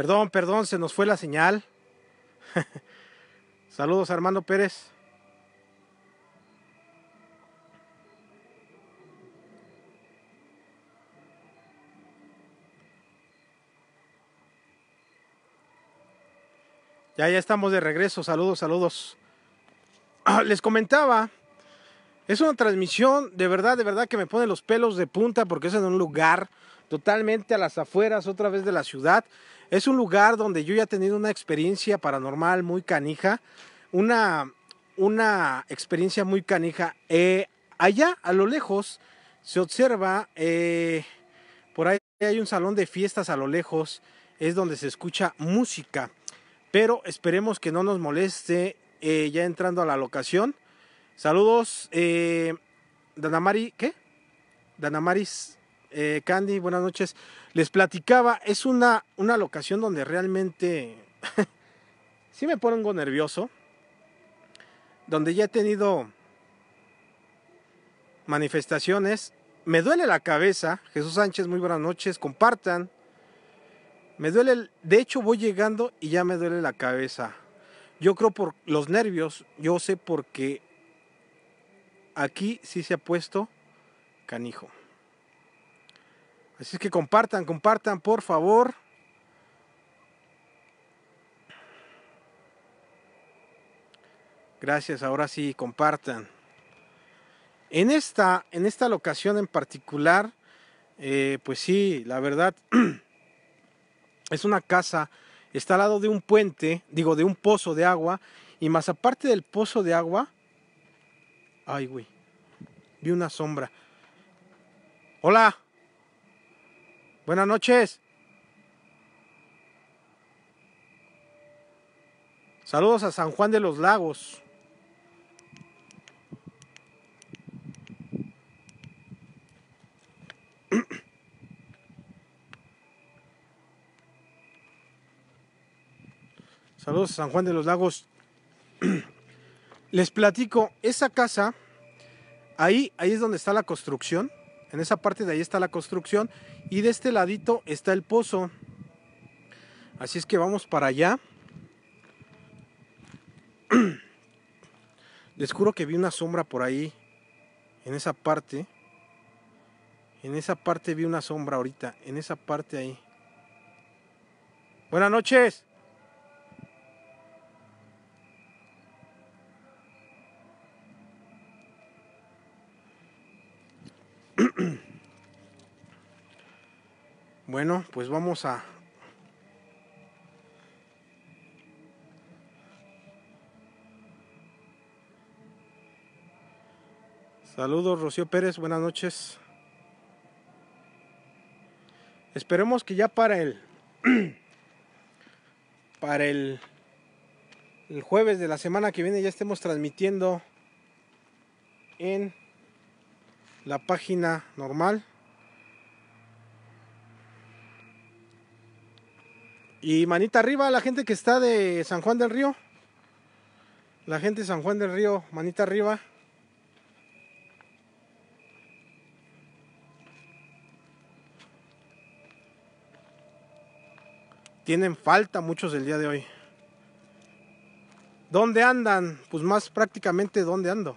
Perdón, perdón, se nos fue la señal. Saludos Armando Pérez. Ya, ya estamos de regreso. Saludos, saludos. Les comentaba, es una transmisión de verdad, de verdad que me pone los pelos de punta porque es en un lugar totalmente a las afueras, otra vez de la ciudad. Es un lugar donde yo ya he tenido una experiencia paranormal muy canija, una, una experiencia muy canija. Eh, allá, a lo lejos, se observa, eh, por ahí hay un salón de fiestas a lo lejos, es donde se escucha música pero esperemos que no nos moleste eh, ya entrando a la locación. Saludos, eh, Danamari, ¿qué? Danamaris eh, Candy, buenas noches. Les platicaba, es una, una locación donde realmente sí me pongo nervioso, donde ya he tenido manifestaciones. Me duele la cabeza. Jesús Sánchez, muy buenas noches. Compartan. Me duele, de hecho voy llegando y ya me duele la cabeza. Yo creo por los nervios, yo sé porque aquí sí se ha puesto canijo. Así es que compartan, compartan, por favor. Gracias, ahora sí, compartan. En esta, en esta locación en particular, eh, pues sí, la verdad, Es una casa, está al lado de un puente, digo, de un pozo de agua, y más aparte del pozo de agua, ay, güey, vi una sombra. Hola. Buenas noches. Saludos a San Juan de los Lagos. Saludos a San Juan de los Lagos. Les platico, esa casa, ahí, ahí es donde está la construcción. En esa parte de ahí está la construcción. Y de este ladito está el pozo. Así es que vamos para allá. Les juro que vi una sombra por ahí. En esa parte. En esa parte vi una sombra ahorita. En esa parte ahí. Buenas noches. Bueno, pues vamos a... Saludos, Rocío Pérez, buenas noches. Esperemos que ya para el... para el... El jueves de la semana que viene ya estemos transmitiendo en la página normal. Y manita arriba la gente que está de San Juan del Río. La gente de San Juan del Río, manita arriba. Tienen falta muchos el día de hoy. ¿Dónde andan? Pues más prácticamente dónde ando.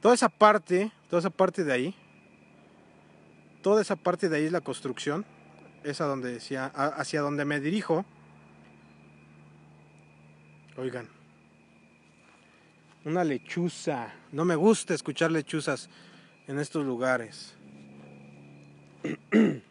Toda esa parte, toda esa parte de ahí, toda esa parte de ahí es la construcción es donde decía, hacia donde me dirijo. Oigan, una lechuza. No me gusta escuchar lechuzas en estos lugares.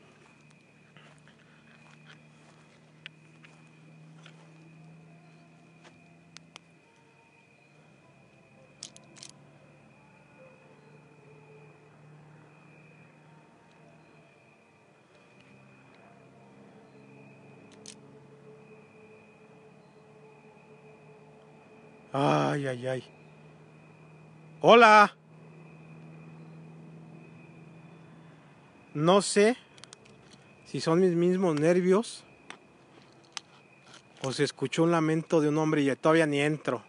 Ay, ay, ay. Hola. No sé si son mis mismos nervios o se escuchó un lamento de un hombre y todavía ni entro.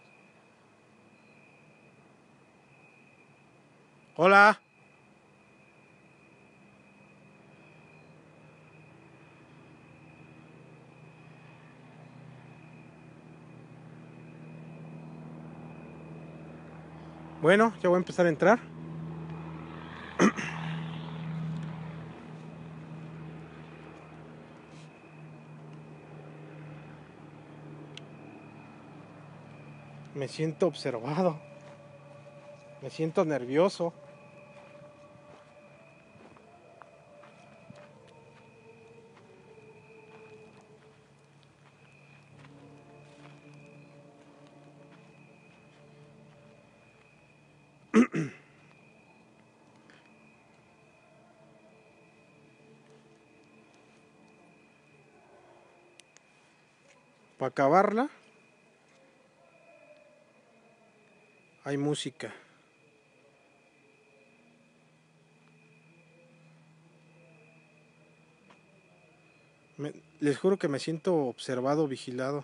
Hola. Bueno, ya voy a empezar a entrar. Me siento observado. Me siento nervioso. Acabarla, hay música. Me- les juro que me siento observado, vigilado.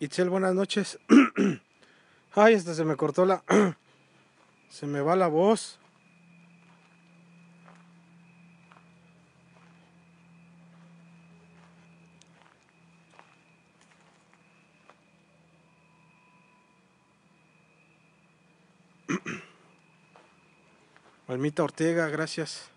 Itzel, buenas noches. Ay, hasta se me cortó la... se me va la voz. Almita Ortega, gracias.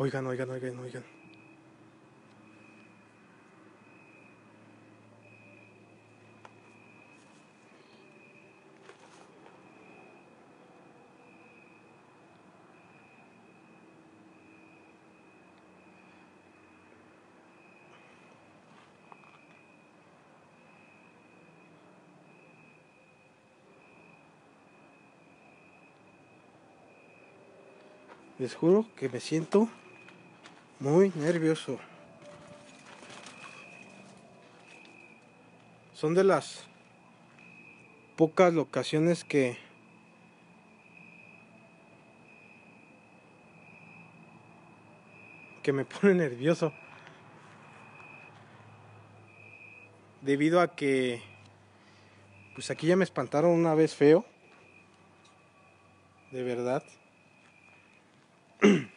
Oigan, oigan, oigan, oigan. Les juro que me siento muy nervioso. Son de las pocas locaciones que que me pone nervioso. Debido a que pues aquí ya me espantaron una vez feo. De verdad.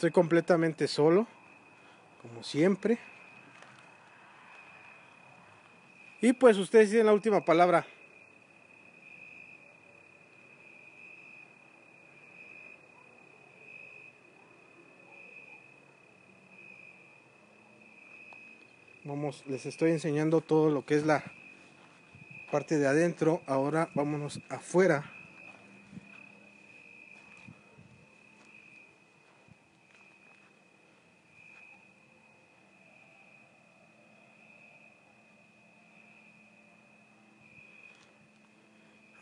Estoy completamente solo, como siempre. Y pues ustedes tienen la última palabra. Vamos, les estoy enseñando todo lo que es la parte de adentro. Ahora vámonos afuera.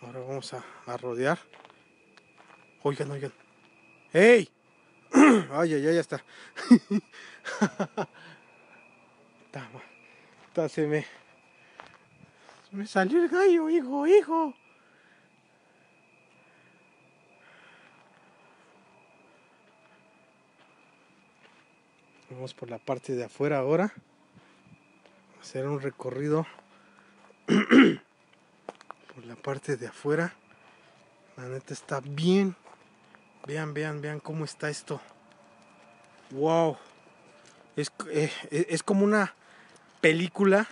Ahora a, rodear. Oigan, oigan. ¡Ey! Ay, ay, ay, ya está. Ta ma- ta, se me. me salió el gallo, hijo, hijo. Vamos por la parte de afuera ahora. Hacer un recorrido la parte de afuera. La neta está bien. Vean, vean, vean cómo está esto. Wow. Es, eh, es como una película.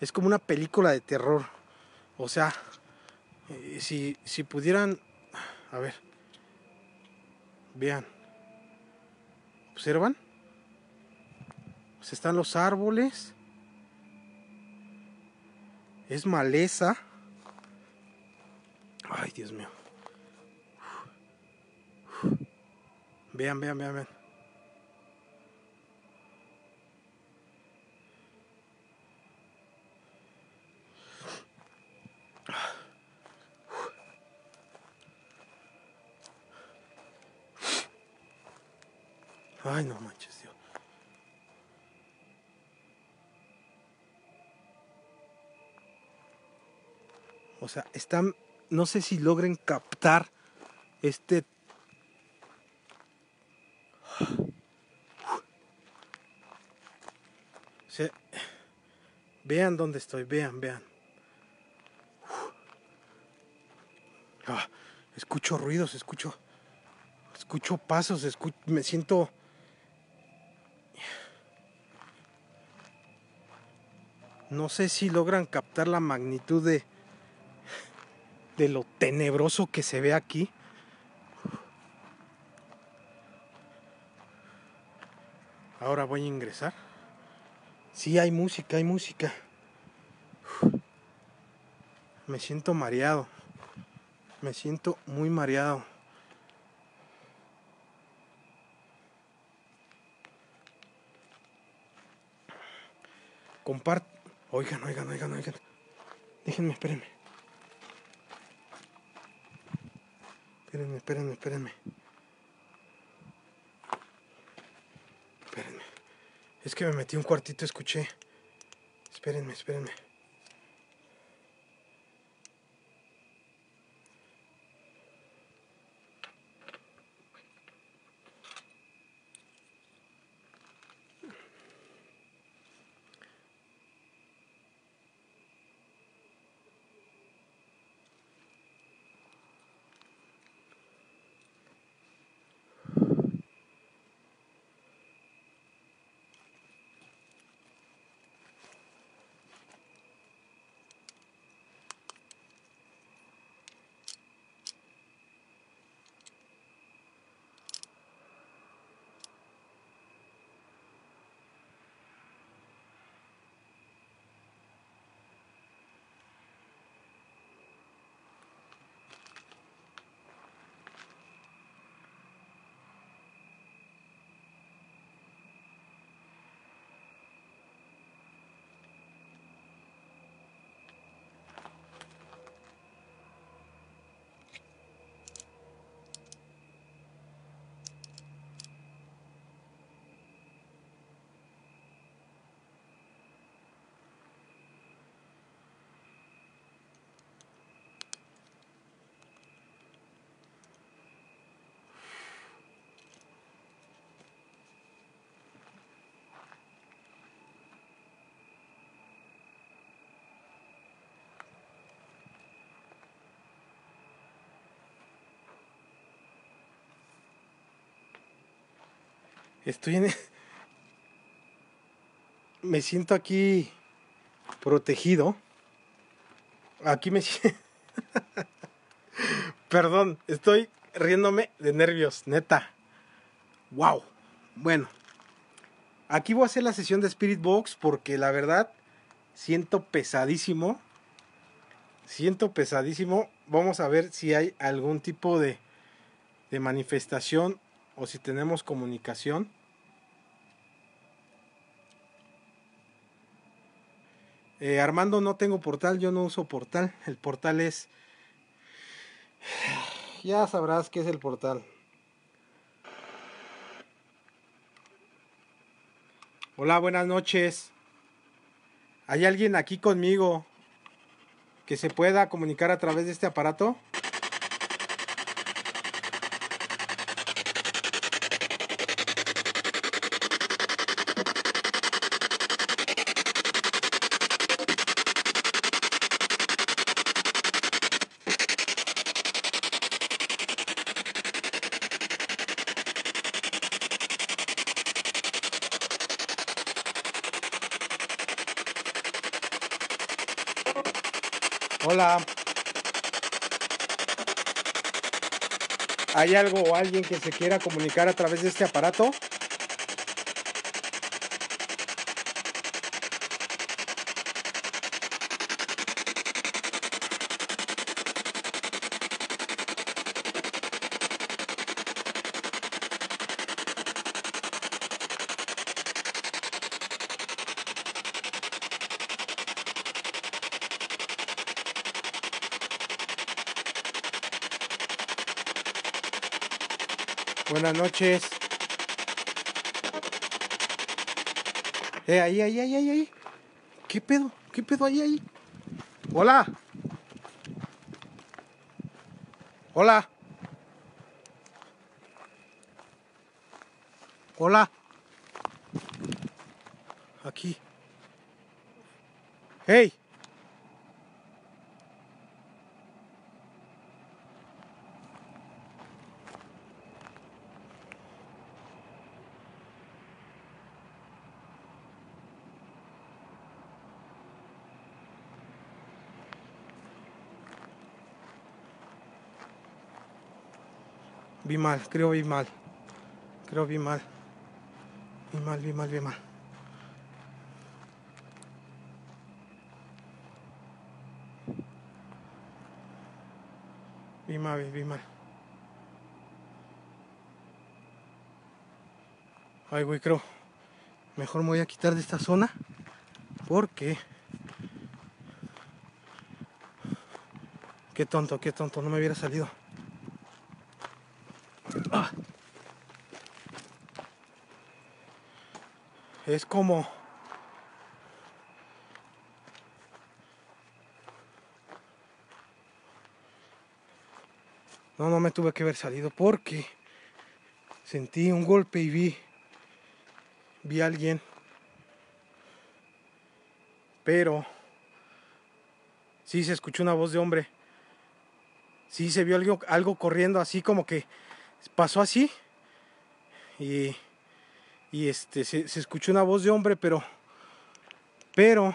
Es como una película de terror. O sea, eh, si, si pudieran... A ver. Vean. ¿Observan? Pues están los árboles. Es maleza. Ay, Dios mío. Vean, vean, vean, vean. Ay, no manches, Dios. O sea, están, no sé si logren captar este... Vean dónde estoy, vean, vean. Ah, escucho ruidos, escucho, escucho pasos, escucho, me siento no sé si logran captar la magnitud de, de lo tenebroso que se ve aquí. Ahora voy a ingresar. Sí, hay música, hay música. Me siento mareado. Me siento muy mareado. Comparte. Oigan, oigan, oigan, oigan. Déjenme, espérenme. Espérenme, espérenme, espérenme. Espérenme. Es que me metí un cuartito, escuché. Espérenme, espérenme. Estoy en... Me siento aquí protegido. Aquí me... Perdón, estoy riéndome de nervios, neta. Wow. Bueno, aquí voy a hacer la sesión de Spirit Box porque la verdad siento pesadísimo. Siento pesadísimo. Vamos a ver si hay algún tipo de, de manifestación o si tenemos comunicación. Eh, Armando, no tengo portal, yo no uso portal. El portal es... Ya sabrás qué es el portal. Hola, buenas noches. ¿Hay alguien aquí conmigo que se pueda comunicar a través de este aparato? ¿Hay algo o alguien que se quiera comunicar a través de este aparato? Noches. Eh, ahí, ahí, ahí, ahí, ahí. ¿Qué pedo? ¿Qué pedo ahí, ahí? Hola. Hola. Hola. Aquí. Hey. Vi mal, creo vi mal. Creo vi mal. Vi mal, vi mal, vi mal. Vi mal, vi mal. Ay, güey, creo. Mejor me voy a quitar de esta zona. Porque... Qué tonto, qué tonto, no me hubiera salido. Es como... No, no me tuve que haber salido porque sentí un golpe y vi, vi a alguien, pero sí se escuchó una voz de hombre, sí se vio algo, algo corriendo así como que pasó así y, y este se, escuchó una voz de hombre, pero, pero,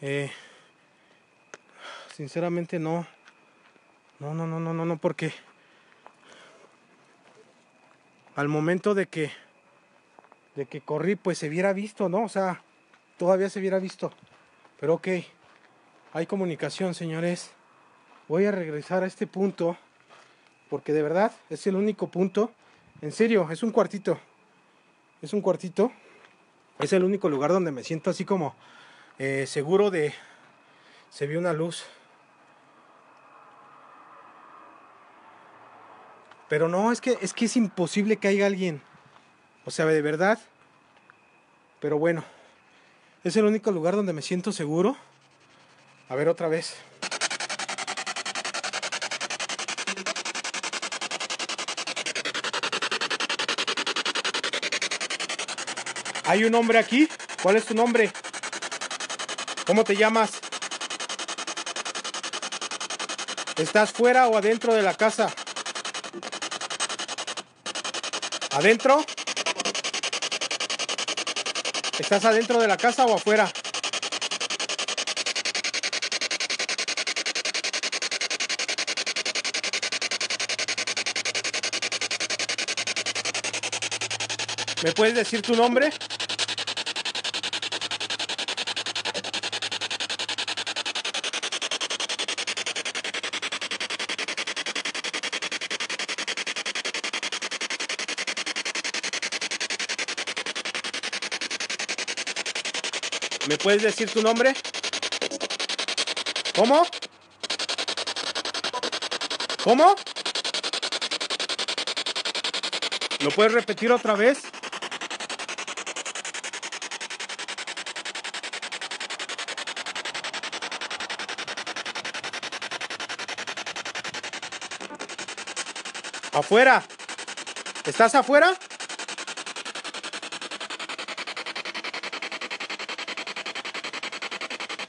eh, sinceramente no. No, no, no, no, no, no, porque al momento de que de que corrí, pues se hubiera visto, ¿no? O sea, todavía se hubiera visto. Pero ok, hay comunicación, señores. Voy a regresar a este punto porque de verdad es el único punto. En serio, es un cuartito. Es un cuartito. Es el único lugar donde me siento así como eh, seguro de... Se vio una luz. Pero no, es que, es que es imposible que haya alguien. O sea, de verdad. Pero bueno, es el único lugar donde me siento seguro. A ver otra vez. ¿Hay un hombre aquí? ¿Cuál es tu nombre? ¿Cómo te llamas? ¿Estás fuera o adentro de la casa? ¿Adentro? ¿Estás adentro de la casa o afuera? ¿Me puedes decir tu nombre? ¿Me puedes decir tu nombre? ¿Cómo? ¿Cómo? ¿Lo puedes repetir otra vez? Afuera. ¿Estás afuera?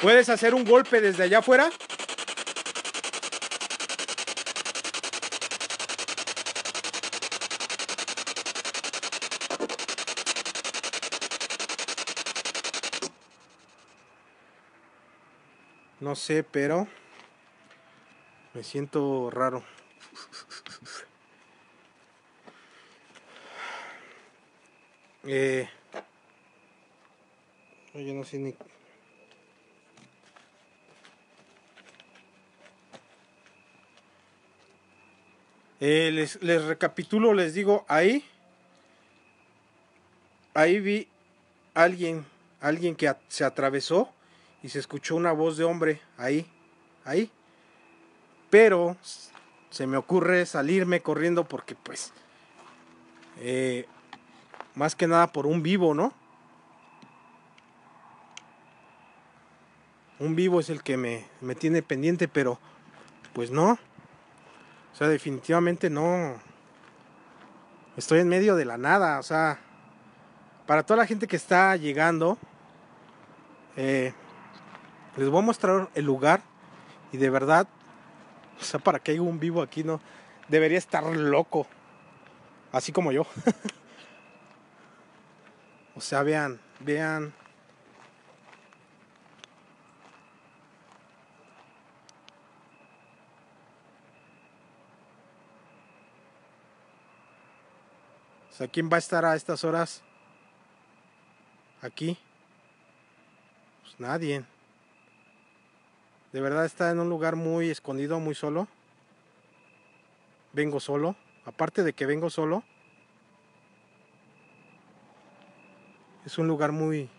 ¿Puedes hacer un golpe desde allá afuera? No sé, pero me siento raro. Eh, yo no sé ni Eh, les, recapitulo, les digo, ahí, ahí vi alguien, alguien que se atravesó y se escuchó una voz de hombre, ahí, ahí. Pero se me ocurre salirme corriendo porque pues Eh, más que nada por un vivo, ¿no? Un vivo es el que me, me tiene pendiente, pero pues no. O sea, definitivamente no. Estoy en medio de la nada. O sea, para toda la gente que está llegando, eh, les voy a mostrar el lugar. Y de verdad, o sea, para que haya un vivo aquí, no. Debería estar loco. Así como yo. o sea, vean, vean. ¿Quién va a estar a estas horas aquí? Pues nadie. De verdad está en un lugar muy escondido, muy solo. Vengo solo. Aparte de que vengo solo. Es un lugar muy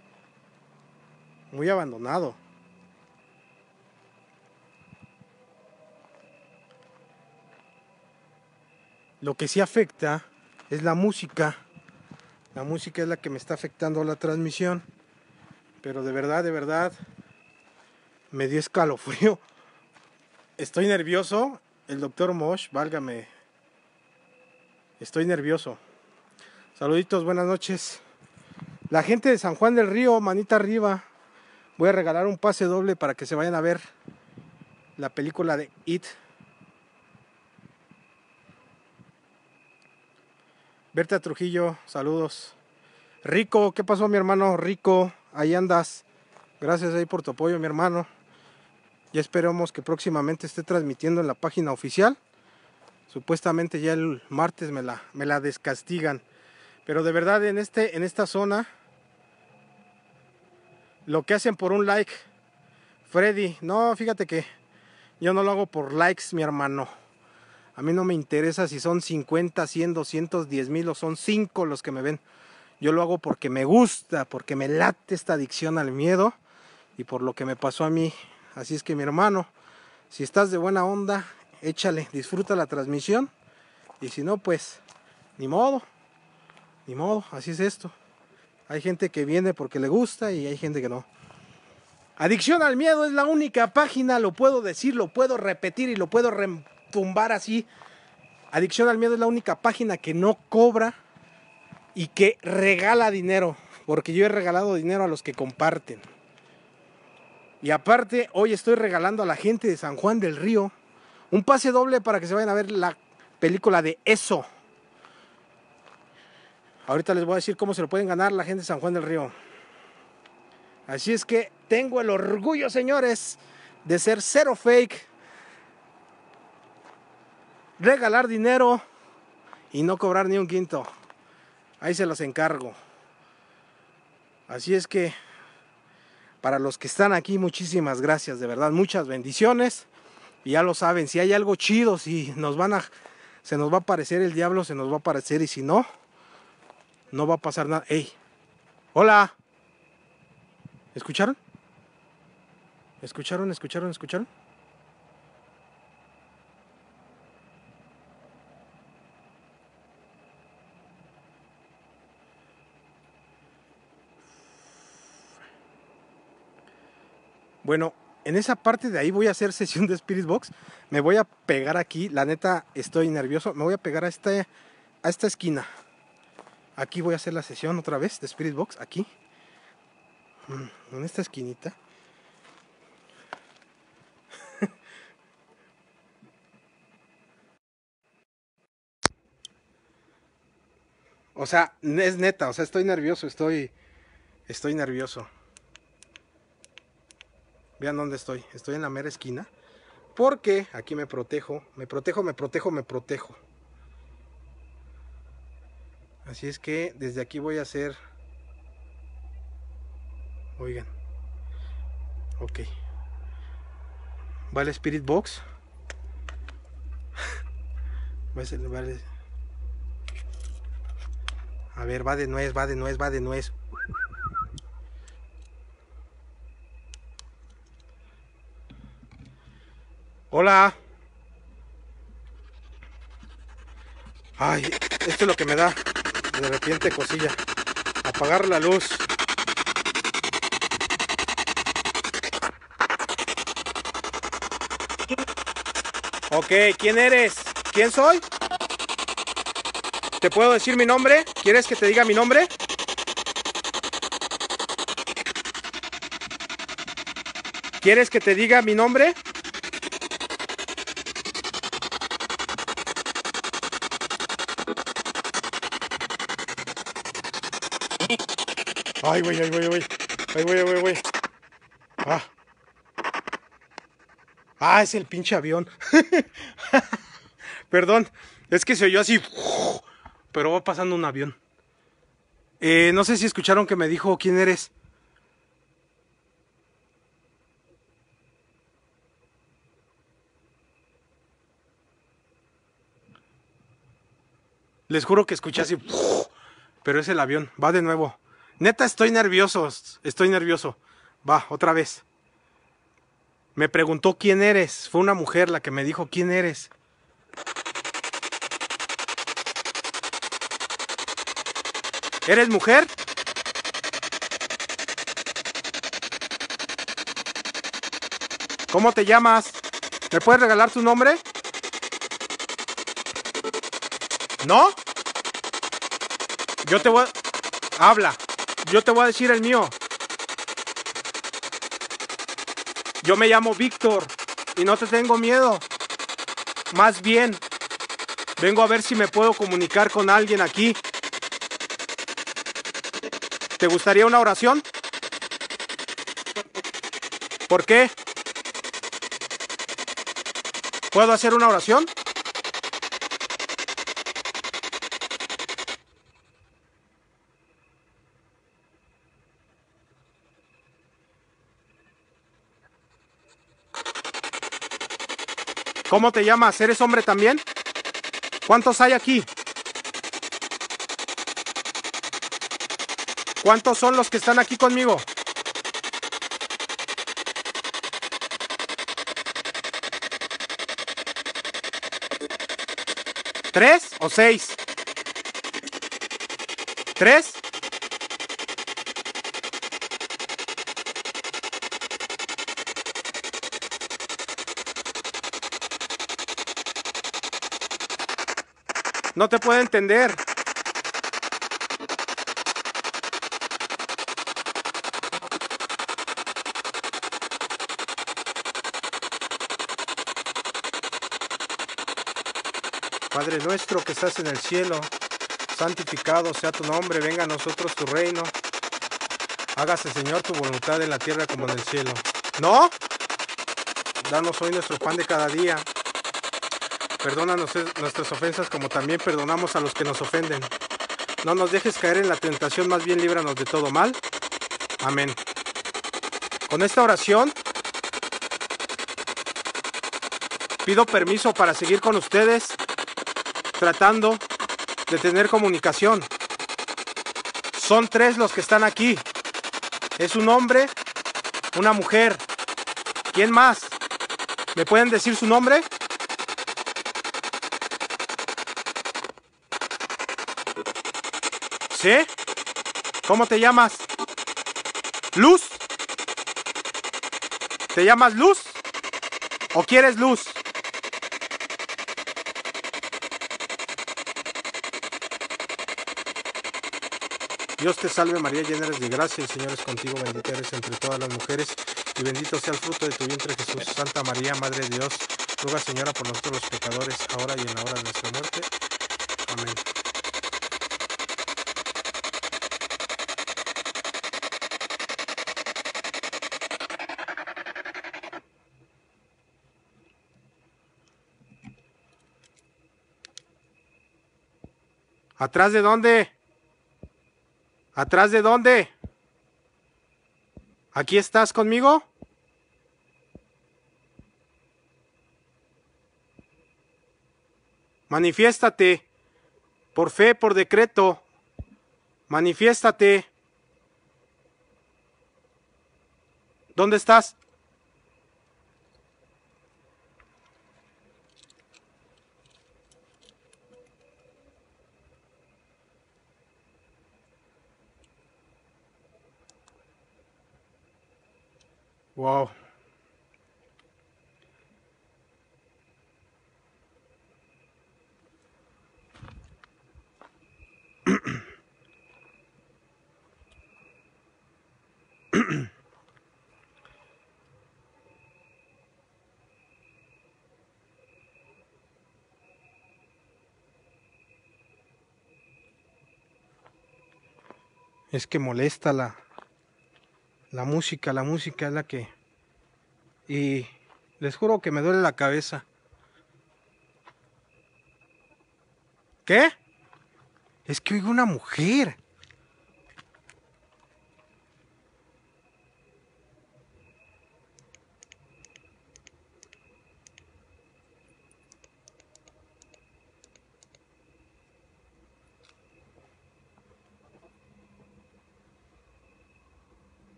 muy abandonado. Lo que sí afecta es la música. La música es la que me está afectando la transmisión. Pero de verdad, de verdad, me dio escalofrío. Estoy nervioso. El doctor Mosh, válgame. Estoy nervioso. Saluditos, buenas noches. La gente de San Juan del Río, manita arriba. Voy a regalar un pase doble para que se vayan a ver la película de It. Berta Trujillo, saludos. Rico, ¿qué pasó mi hermano? Rico, ahí andas. Gracias ahí por tu apoyo, mi hermano. Ya esperamos que próximamente esté transmitiendo en la página oficial. Supuestamente ya el martes me la, me la descastigan. Pero de verdad en, este, en esta zona, lo que hacen por un like, Freddy, no, fíjate que yo no lo hago por likes, mi hermano. A mí no me interesa si son 50, 100, 200, 10 mil o son 5 los que me ven. Yo lo hago porque me gusta, porque me late esta adicción al miedo y por lo que me pasó a mí Así es que mi hermano, si estás de buena onda, échale, disfruta la transmisión. Y si no, pues, ni modo, ni modo, así es esto. Hay gente que viene porque le gusta y hay gente que no. Adicción al miedo es la única página, lo puedo decir, lo puedo repetir y lo puedo retumbar así. Adicción al miedo es la única página que no cobra y que regala dinero, porque yo he regalado dinero a los que comparten. Y aparte, hoy estoy regalando a la gente de San Juan del Río un pase doble para que se vayan a ver la película de Eso. Ahorita les voy a decir cómo se lo pueden ganar la gente de San Juan del Río. Así es que tengo el orgullo, señores, de ser cero fake, regalar dinero y no cobrar ni un quinto. Ahí se los encargo. Así es que para los que están aquí, muchísimas gracias, de verdad, muchas bendiciones. Y ya lo saben, si hay algo chido, si nos van a, se nos va a aparecer el diablo, se nos va a aparecer. Y si no, no va a pasar nada. ¡Ey! ¡Hola! ¿Escucharon? ¿Escucharon? ¿Escucharon? ¿Escucharon? Bueno, en esa parte de ahí voy a hacer sesión de Spirit Box. Me voy a pegar aquí. La neta, estoy nervioso. Me voy a pegar a esta, a esta esquina. Aquí voy a hacer la sesión otra vez de Spirit Box. Aquí. Mm, en esta esquinita. o sea, es neta. O sea, estoy nervioso. Estoy, estoy nervioso. Vean dónde estoy. Estoy en la mera esquina. Porque aquí me protejo. Me protejo, me protejo, me protejo. Así es que desde aquí voy a hacer... Oigan. Ok. Vale Spirit Box. vale. A ver, va de nuez, va de nuez, va de nuez. Hola. Ay, esto es lo que me da. de repente cosilla. Apagar la luz. Ok, ¿quién eres? ¿Quién soy? ¿Te puedo decir mi nombre? ¿Quieres que te diga mi nombre? ¿Quieres que te diga mi nombre? Ay, güey, ay, güey, güey. Ay, güey, güey, güey. Ah. Ah, es el pinche avión. Perdón, es que se oyó así. Pero va pasando un avión. Eh, no sé si escucharon que me dijo quién eres. Les juro que escuché así. Pero es el avión. Va de nuevo. Neta, estoy nervioso. Estoy nervioso. Va, otra vez. Me preguntó quién eres. Fue una mujer la que me dijo quién eres. ¿Eres mujer? ¿Cómo te llamas? ¿Me puedes regalar tu nombre? ¿No? Yo te voy. Habla. Yo te voy a decir el mío. Yo me llamo Víctor y no te tengo miedo. Más bien, vengo a ver si me puedo comunicar con alguien aquí. ¿Te gustaría una oración? ¿Por qué? ¿Puedo hacer una oración? ¿Cómo te llamas? ¿Eres hombre también? ¿Cuántos hay aquí? ¿Cuántos son los que están aquí conmigo? ¿Tres o seis? ¿Tres? No te puedo entender. Padre nuestro que estás en el cielo, santificado sea tu nombre, venga a nosotros tu reino. Hágase, Señor, tu voluntad en la tierra como en el cielo. ¿No? Danos hoy nuestro pan de cada día. Perdónanos nuestras ofensas como también perdonamos a los que nos ofenden. No nos dejes caer en la tentación, más bien líbranos de todo mal. Amén. Con esta oración pido permiso para seguir con ustedes tratando de tener comunicación. Son tres los que están aquí. Es un hombre, una mujer. ¿Quién más? ¿Me pueden decir su nombre? ¿Sí? ¿Cómo te llamas? ¿Luz? ¿Te llamas Luz? ¿O quieres luz? Dios te salve María, llena eres de gracia, el Señor es contigo, bendita eres entre todas las mujeres, y bendito sea el fruto de tu vientre Jesús. Santa María, Madre de Dios, ruega Señora por nosotros los pecadores, ahora y en la hora de nuestra muerte. Amén. ¿Atrás de dónde? ¿Atrás de dónde? ¿Aquí estás conmigo? Manifiéstate. Por fe, por decreto. Manifiéstate. ¿Dónde estás? Wow. es que molesta la, la música, la música es la que... Y les juro que me duele la cabeza. ¿Qué? Es que oigo una mujer.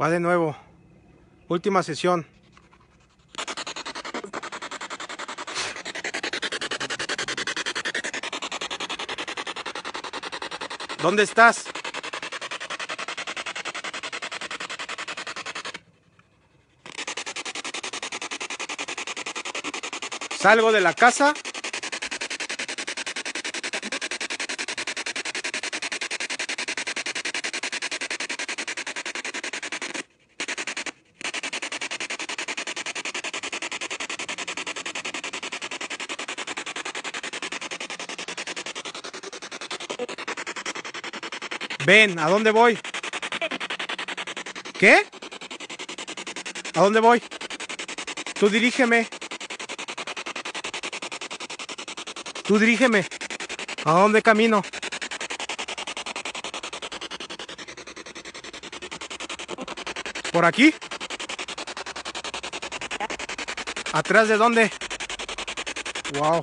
Va de nuevo. Última sesión. ¿Dónde estás? Salgo de la casa Ven, ¿a dónde voy? ¿Qué? ¿A dónde voy? Tú dirígeme. Tú dirígeme. ¿A dónde camino? ¿Por aquí? ¿Atrás de dónde? Wow.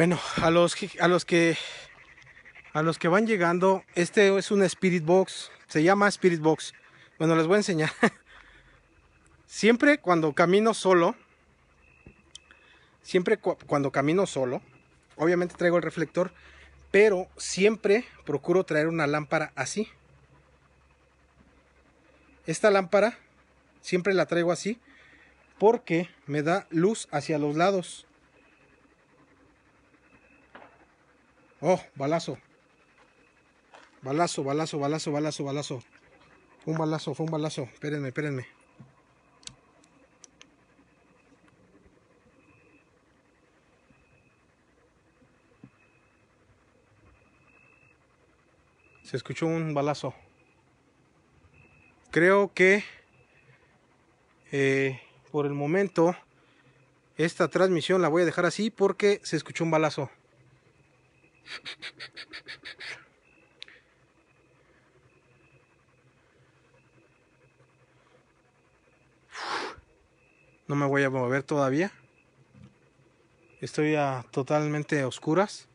Bueno, a los, a los que a los que van llegando, este es un Spirit Box, se llama Spirit Box. Bueno, les voy a enseñar. siempre cuando camino solo, siempre cuando camino solo, obviamente traigo el reflector, pero siempre procuro traer una lámpara así. Esta lámpara siempre la traigo así porque me da luz hacia los lados. Oh, balazo. Balazo, balazo, balazo, balazo, balazo. un balazo, fue un balazo. Espérenme, espérenme. Se escuchó un balazo. Creo que eh, por el momento esta transmisión la voy a dejar así porque se escuchó un balazo. No me voy a mover todavía. Estoy a totalmente oscuras.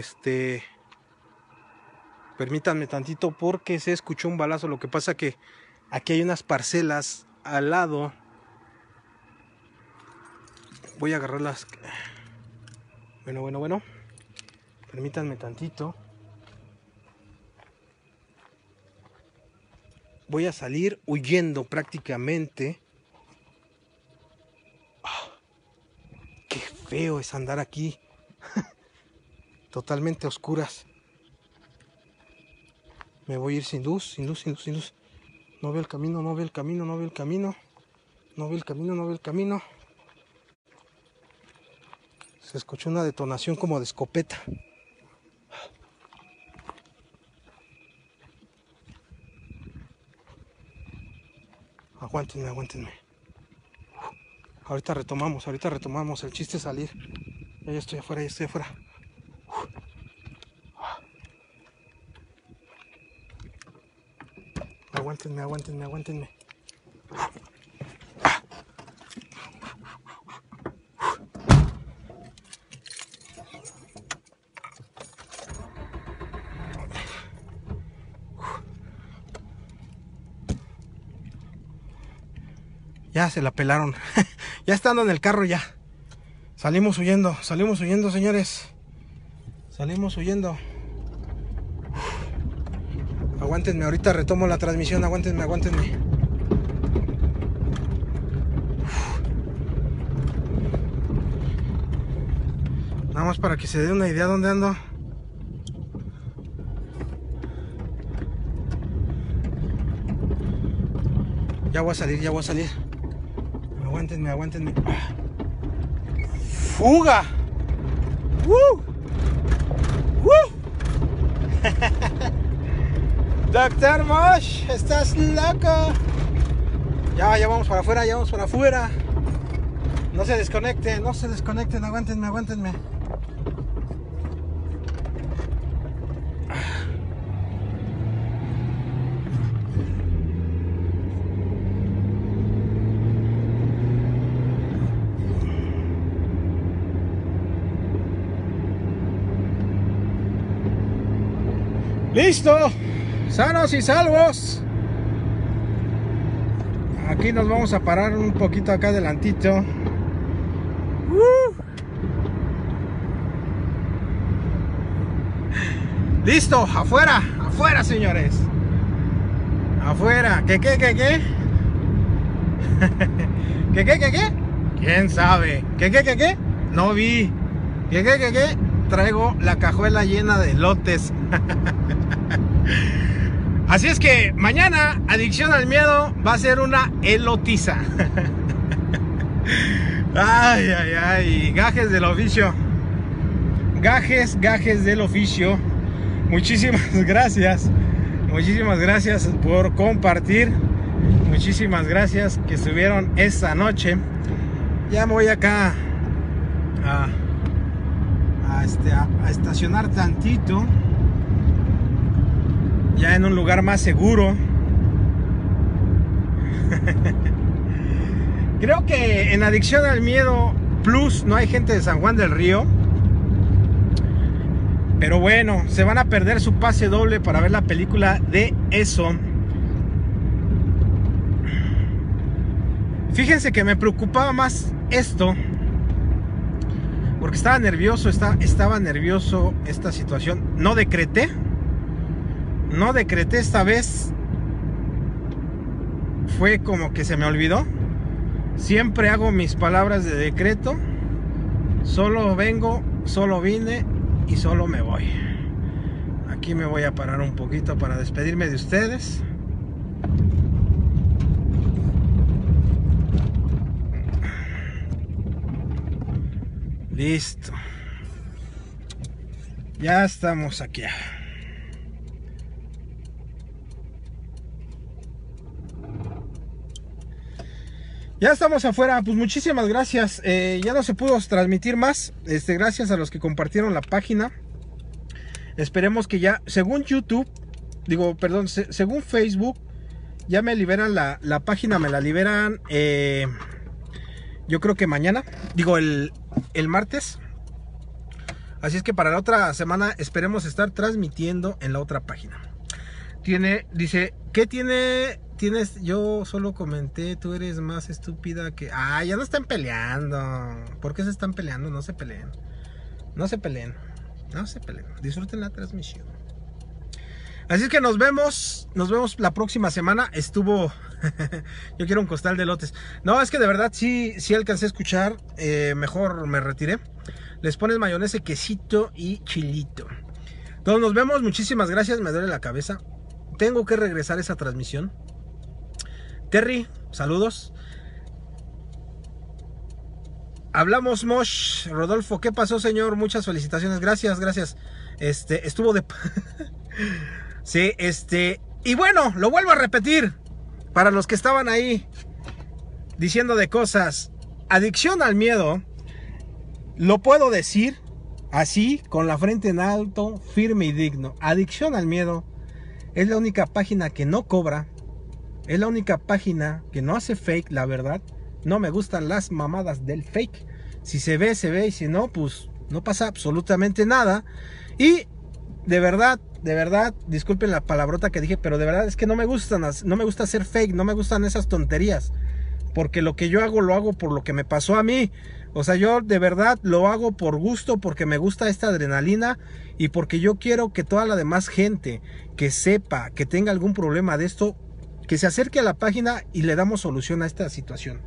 Este. Permítanme tantito porque se escuchó un balazo. Lo que pasa que aquí hay unas parcelas al lado. Voy a agarrarlas. Bueno, bueno, bueno. Permítanme tantito. Voy a salir huyendo prácticamente. Ah, qué feo es andar aquí Totalmente oscuras. Me voy a ir sin luz, sin luz, sin luz, sin luz. No veo el camino, no veo el camino, no veo el camino. No veo el camino, no veo el camino. Se escuchó una detonación como de escopeta. Aguántenme, aguántenme. Ahorita retomamos, ahorita retomamos. El chiste es salir. Ya, estoy afuera, ya estoy afuera. Aguántenme, aguántenme, aguántenme. Ya se la pelaron. ya estando en el carro ya. Salimos huyendo, salimos huyendo, señores. Salimos huyendo. Aguántenme, ahorita retomo la transmisión, aguántenme, aguántenme. Nada más para que se dé una idea dónde ando. Ya voy a salir, ya voy a salir. Aguántenme, aguántenme. ¡Fuga! ¡Woo! Doctor Mosh, estás loco. Ya, ya vamos para afuera, ya vamos para afuera. No se desconecten, no se desconecten, aguántenme, aguántenme. Listo, sanos y salvos. Aquí nos vamos a parar un poquito acá adelantito. Listo, afuera, afuera señores. Afuera, ¿qué, qué, qué, qué? ¿Qué, qué, qué, qué? ¿Quién sabe? ¿Qué, qué, qué, qué? No vi. ¿Qué, qué, qué, qué? Traigo la cajuela llena de lotes. Así es que mañana Adicción al Miedo va a ser una elotiza. Ay, ay, ay, gajes del oficio. Gajes, gajes del oficio. Muchísimas gracias. Muchísimas gracias por compartir. Muchísimas gracias que estuvieron esta noche. Ya me voy acá a, a, este, a, a estacionar tantito ya en un lugar más seguro. Creo que en Adicción al Miedo Plus no hay gente de San Juan del Río. Pero bueno, se van a perder su pase doble para ver la película de eso. Fíjense que me preocupaba más esto. Porque estaba nervioso, estaba, nervioso esta situación. No decreté no decreté esta vez. Fue como que se me olvidó. Siempre hago mis palabras de decreto. Solo vengo, solo vine y solo me voy. Aquí me voy a parar un poquito para despedirme de ustedes. Listo. Ya estamos aquí. Ya estamos afuera, pues muchísimas gracias. Eh, ya no se pudo transmitir más. Este, gracias a los que compartieron la página. Esperemos que ya, según YouTube, digo, perdón, se, según Facebook, ya me liberan la, la página, me la liberan. Eh, yo creo que mañana, digo el, el martes. Así es que para la otra semana esperemos estar transmitiendo en la otra página. Tiene, dice, ¿qué tiene tienes, yo solo comenté, tú eres más estúpida que... Ah, ya no están peleando. ¿Por qué se están peleando? No se peleen. No se peleen. No se peleen. Disfruten la transmisión. Así es que nos vemos, nos vemos la próxima semana. Estuvo, yo quiero un costal de lotes. No, es que de verdad sí, sí alcancé a escuchar. Eh, mejor me retiré. Les pones mayonesa, quesito y chilito. Todos nos vemos, muchísimas gracias, me duele la cabeza. Tengo que regresar esa transmisión. Terry, saludos. Hablamos Mosh, Rodolfo, ¿qué pasó, señor? Muchas felicitaciones, gracias, gracias. Este, estuvo de Sí, este, y bueno, lo vuelvo a repetir para los que estaban ahí diciendo de cosas. Adicción al miedo, lo puedo decir así, con la frente en alto, firme y digno. Adicción al miedo es la única página que no cobra, es la única página que no hace fake, la verdad no me gustan las mamadas del fake. Si se ve, se ve y si no, pues no pasa absolutamente nada. Y de verdad, de verdad, disculpen la palabrota que dije, pero de verdad es que no me gustan, no me gusta hacer fake, no me gustan esas tonterías. Porque lo que yo hago lo hago por lo que me pasó a mí. O sea, yo de verdad lo hago por gusto, porque me gusta esta adrenalina y porque yo quiero que toda la demás gente que sepa que tenga algún problema de esto, que se acerque a la página y le damos solución a esta situación.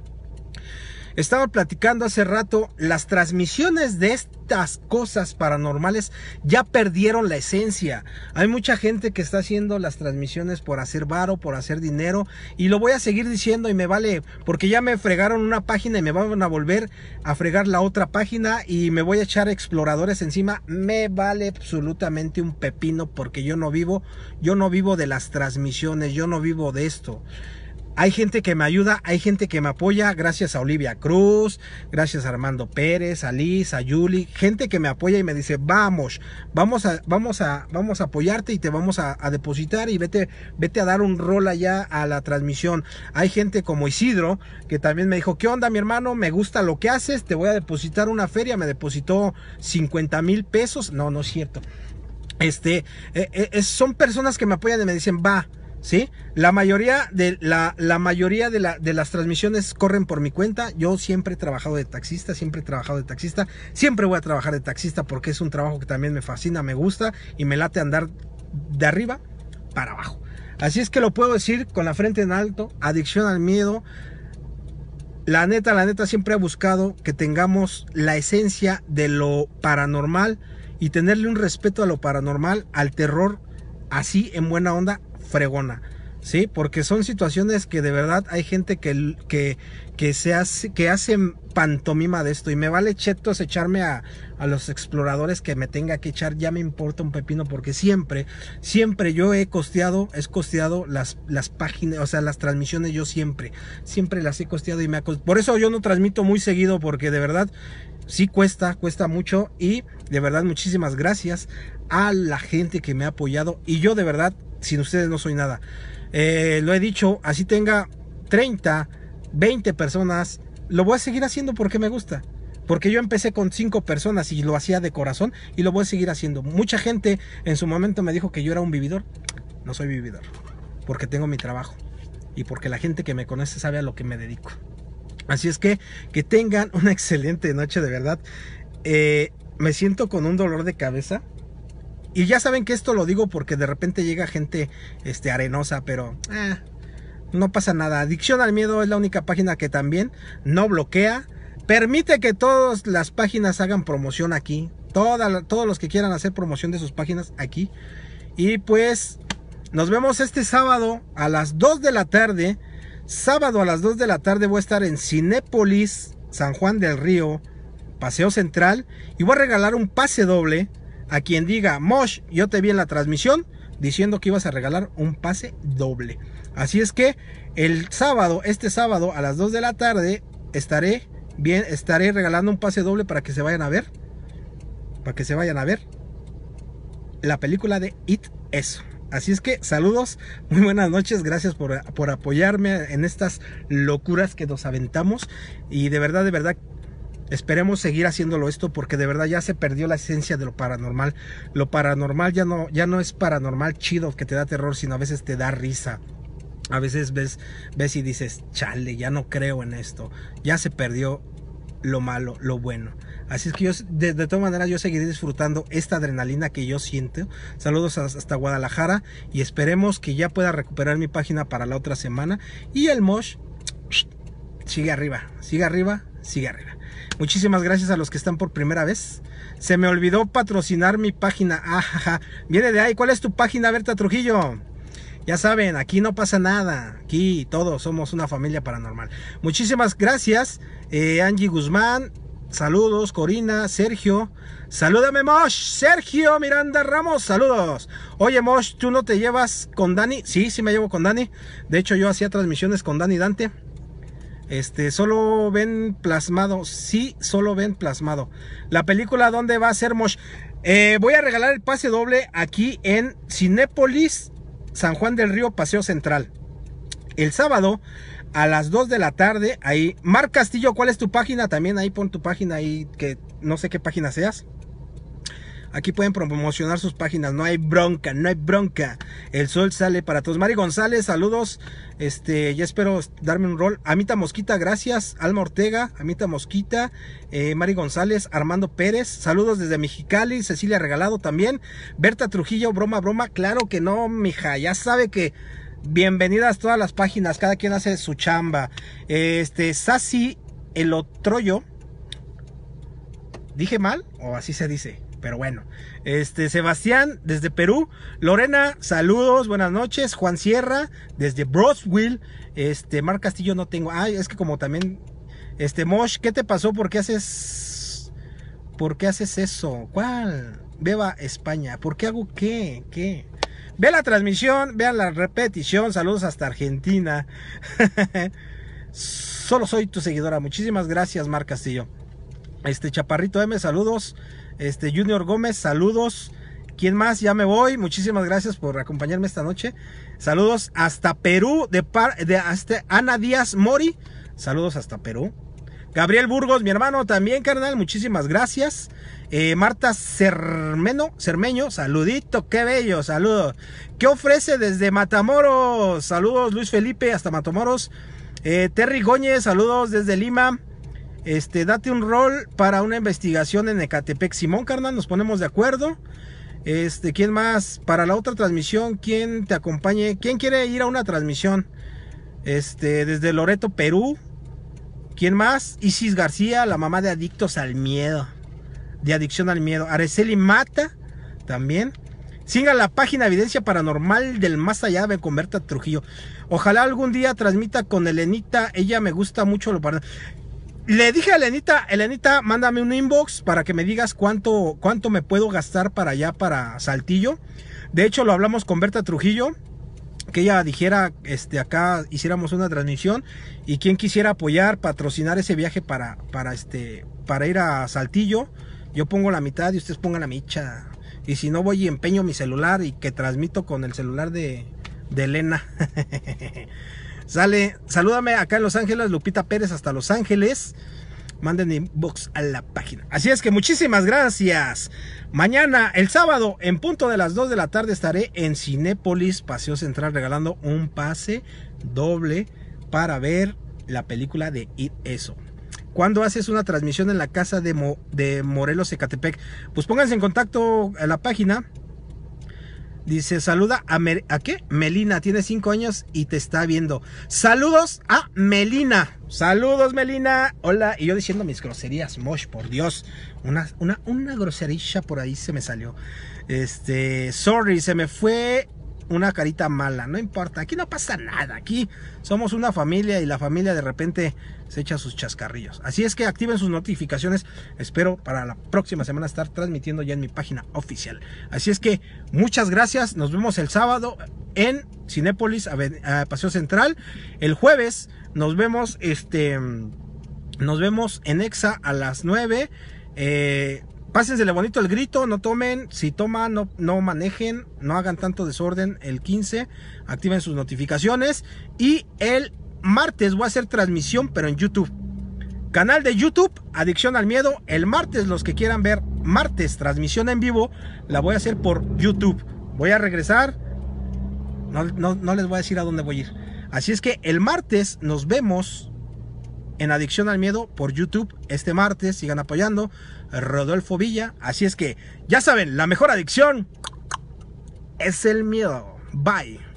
Estaba platicando hace rato, las transmisiones de estas cosas paranormales ya perdieron la esencia. Hay mucha gente que está haciendo las transmisiones por hacer varo, por hacer dinero, y lo voy a seguir diciendo y me vale, porque ya me fregaron una página y me van a volver a fregar la otra página y me voy a echar exploradores encima. Me vale absolutamente un pepino porque yo no vivo, yo no vivo de las transmisiones, yo no vivo de esto. Hay gente que me ayuda, hay gente que me apoya, gracias a Olivia Cruz, gracias a Armando Pérez, a Liz, a Yuli, gente que me apoya y me dice, vamos, vamos a, vamos a, vamos a apoyarte y te vamos a, depositar y vete, vete a dar un rol allá a la transmisión. Hay gente como Isidro, que también me dijo, ¿qué onda mi hermano? Me gusta lo que haces, te voy a depositar una feria, me depositó 50 mil pesos. No, no es cierto. Este, eh, eh, son personas que me apoyan y me dicen, va, ¿sí? La mayoría de, la, la mayoría de, la, de las transmisiones corren por mi cuenta. Yo siempre he trabajado de taxista, siempre he trabajado de taxista. Siempre voy a trabajar de taxista porque es un trabajo que también me fascina, me gusta y me late andar de arriba para abajo. Así es que lo puedo decir con la frente en alto, adicción al miedo. La neta, la neta siempre he buscado que tengamos la esencia de lo paranormal y tenerle un respeto a lo paranormal, al terror, así en buena onda, fregona. ¿sí? Porque son situaciones que de verdad hay gente que, que, que se hace, que pantomima de esto y me vale chetos echarme a, a, los exploradores que me tenga que echar, ya me importa un pepino porque siempre, siempre yo he costeado, he costeado las, las páginas, o sea, las transmisiones yo siempre, siempre las he costeado y me ha por eso yo no transmito muy seguido porque de verdad sí cuesta, cuesta mucho y de verdad muchísimas gracias a la gente que me ha apoyado y yo de verdad sin ustedes no soy nada. Eh, lo he dicho, así tenga 30, 20 personas, lo voy a seguir haciendo porque me gusta. Porque yo empecé con 5 personas y lo hacía de corazón y lo voy a seguir haciendo. Mucha gente en su momento me dijo que yo era un vividor. No soy vividor. Porque tengo mi trabajo. Y porque la gente que me conoce sabe a lo que me dedico. Así es que que tengan una excelente noche de verdad. Eh, me siento con un dolor de cabeza y ya saben que esto lo digo porque de repente llega gente este, arenosa, pero eh, no pasa nada. Adicción al miedo es la única página que también no bloquea. Permite que todas las páginas hagan promoción aquí. todos los que quieran hacer promoción de sus páginas aquí. Y pues nos vemos este sábado a las 2 de la tarde. Sábado a las 2 de la tarde voy a estar en Cinépolis, San Juan del Río, Paseo Central. Y voy a regalar un pase doble a quien diga, Mosh, yo te vi en la transmisión diciendo que ibas a regalar un pase doble. Así es que el sábado, este sábado a las 2 de la tarde, estaré bien, estaré regalando un pase doble para que se vayan a ver. Para que se vayan a ver la película de It Eso. Así es que saludos, muy buenas noches, gracias por, por apoyarme en estas locuras que nos aventamos. Y de verdad, de verdad, Esperemos seguir haciéndolo esto porque de verdad ya se perdió la esencia de lo paranormal. Lo paranormal ya no, ya no es paranormal chido que te da terror, sino a veces te da risa. A veces ves, ves y dices, chale, ya no creo en esto. Ya se perdió. lo malo, lo bueno. Así es que yo, de, todas maneras, yo seguiré disfrutando esta adrenalina que yo siento. Saludos hasta Guadalajara y esperemos que ya pueda recuperar mi página para la otra semana. Y el Mosh sigue arriba, sigue arriba, sigue arriba. Muchísimas gracias a los que están por primera vez. Se me olvidó patrocinar mi página. Ajaja. Viene de ahí. ¿Cuál es tu página, Berta Trujillo? Ya saben, aquí no pasa nada. Aquí todos somos una familia paranormal. Muchísimas gracias, eh, Angie Guzmán. Saludos, Corina, Sergio. Salúdame, Mosh. Sergio Miranda Ramos, saludos. Oye, Mosh, ¿tú no te llevas con Dani? Sí, sí me llevo con Dani. De hecho, yo hacía transmisiones con Dani Dante. Este, solo ven plasmado. Sí, solo ven plasmado. La película, ¿dónde va a ser Mosh? Eh, voy a regalar el pase doble aquí en Cinépolis San Juan del Río, Paseo Central. El sábado a las 2 de la tarde, ahí. Mar Castillo, ¿cuál es tu página? También ahí pon tu página ahí, que no sé qué página seas. Aquí pueden promocionar sus páginas, no hay bronca, no hay bronca. El sol sale para todos. Mari González, saludos. Este, ya espero darme un rol. Amita Mosquita, gracias. Alma Ortega, Amita Mosquita, eh, Mari González, Armando Pérez, saludos desde Mexicali, Cecilia Regalado también. Berta Trujillo, broma, broma. Claro que no, mija, ya sabe que bienvenidas todas las páginas, cada quien hace su chamba. Este, Sasi el Otroyo. ¿Dije mal o así se dice? Pero bueno. Este, Sebastián, desde Perú. Lorena, saludos, buenas noches. Juan Sierra, desde Brosville. Este, Mar Castillo no tengo. Ay, es que como también. Este, Mosh, ¿qué te pasó? ¿Por qué haces. ¿Por qué haces eso? ¿Cuál? Beba España. ¿Por qué hago qué? ¿Qué? Ve la transmisión, vean la repetición. Saludos hasta Argentina. Solo soy tu seguidora. Muchísimas gracias, Mar Castillo. Este Chaparrito M, saludos. Este Junior Gómez, saludos. ¿Quién más? Ya me voy. Muchísimas gracias por acompañarme esta noche. Saludos hasta Perú de, de hasta Ana Díaz Mori. Saludos hasta Perú. Gabriel Burgos, mi hermano también, carnal. Muchísimas gracias. Eh, Marta Cermeno, Cermeño, saludito, qué bello, saludos. ¿Qué ofrece desde Matamoros? Saludos, Luis Felipe, hasta Matamoros. Eh, Terry Góñez, saludos desde Lima. Este, date un rol para una investigación en Ecatepec. Simón, carnal, nos ponemos de acuerdo. Este, ¿quién más? Para la otra transmisión, ¿quién te acompañe? ¿Quién quiere ir a una transmisión? Este, desde Loreto, Perú. ¿Quién más? Isis García, la mamá de Adictos al Miedo. De Adicción al Miedo. Araceli Mata, también. Siga la página Evidencia Paranormal del Más Allá de Converta Trujillo. Ojalá algún día transmita con Elenita. Ella me gusta mucho lo paranormal. Le dije a Elenita, Elenita, mándame un inbox para que me digas cuánto, cuánto me puedo gastar para allá, para Saltillo. De hecho, lo hablamos con Berta Trujillo, que ella dijera, este, acá hiciéramos una transmisión y quien quisiera apoyar, patrocinar ese viaje para, para, este, para ir a Saltillo, yo pongo la mitad y ustedes pongan la micha. Y si no voy y empeño mi celular y que transmito con el celular de, de Elena. Sale, salúdame acá en Los Ángeles, Lupita Pérez hasta Los Ángeles. Manden inbox a la página. Así es que muchísimas gracias. Mañana, el sábado, en punto de las 2 de la tarde, estaré en Cinépolis, Paseo Central, regalando un pase doble para ver la película de It Eso. Cuando haces una transmisión en la casa de, de Morelos, Ecatepec, pues pónganse en contacto a la página Dice, saluda a, ¿a qué? Melina, tiene cinco años y te está viendo. Saludos a Melina. Saludos, Melina. Hola. Y yo diciendo mis groserías, Mosh, por Dios. Una, una, una groserilla por ahí se me salió. Este, sorry, se me fue una carita mala, no importa, aquí no pasa nada, aquí somos una familia y la familia de repente se echa sus chascarrillos. Así es que activen sus notificaciones, espero para la próxima semana estar transmitiendo ya en mi página oficial. Así es que muchas gracias, nos vemos el sábado en Cinépolis, Paseo Central, el jueves nos vemos, este, nos vemos en EXA a las 9. Eh, Pásensele bonito el grito, no tomen, si toman, no, no manejen, no hagan tanto desorden el 15, activen sus notificaciones y el martes voy a hacer transmisión pero en YouTube. Canal de YouTube, Adicción al Miedo, el martes los que quieran ver martes transmisión en vivo, la voy a hacer por YouTube. Voy a regresar, no, no les voy a decir a dónde voy a ir. Así es que el martes nos vemos en Adicción al Miedo por YouTube este martes. Sigan apoyando. Rodolfo Villa. Así es que, ya saben, la mejor adicción es el miedo. Bye.